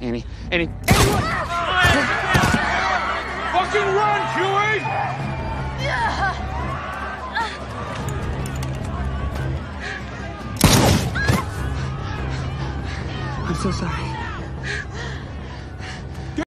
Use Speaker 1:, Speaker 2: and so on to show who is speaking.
Speaker 1: Annie, Annie.
Speaker 2: Fucking run, Huey!
Speaker 1: I'm so sorry.